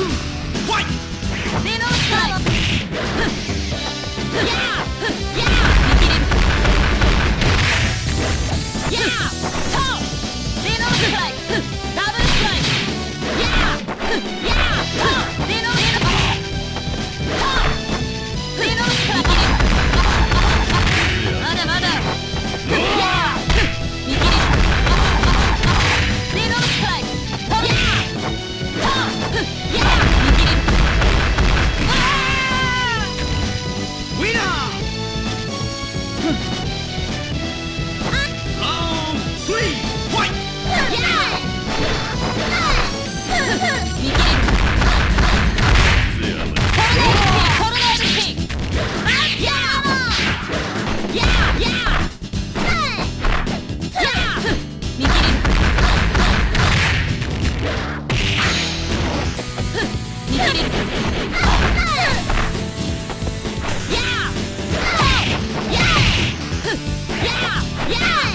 ウンド Yeah!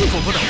不服不打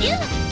ー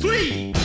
three.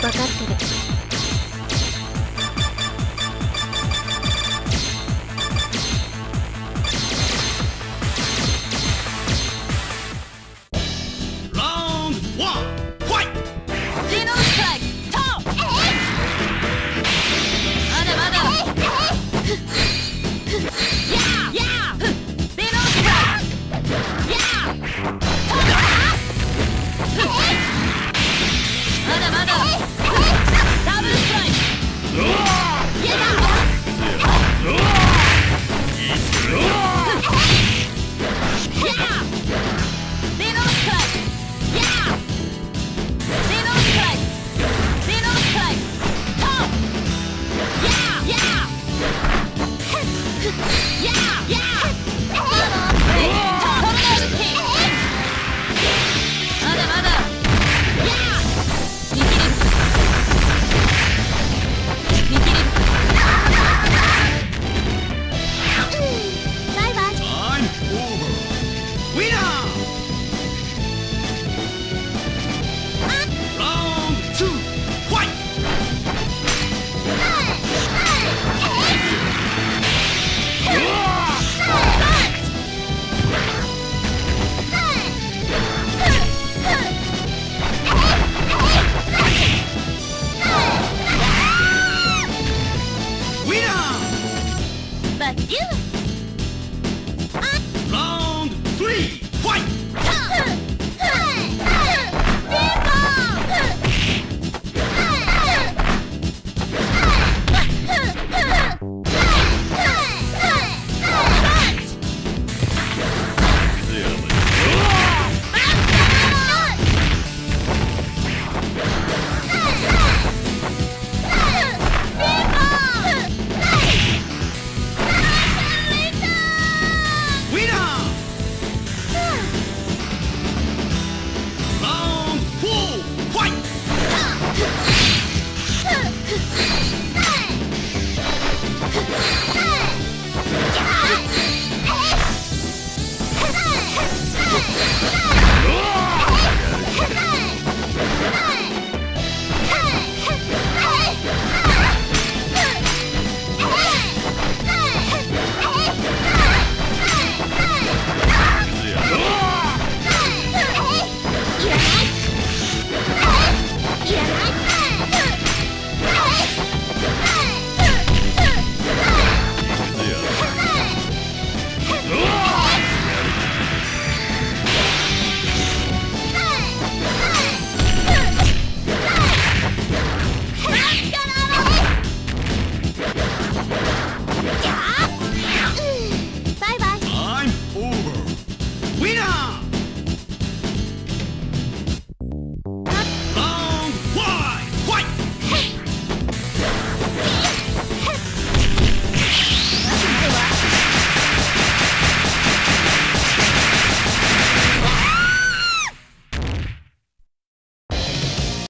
分かってる。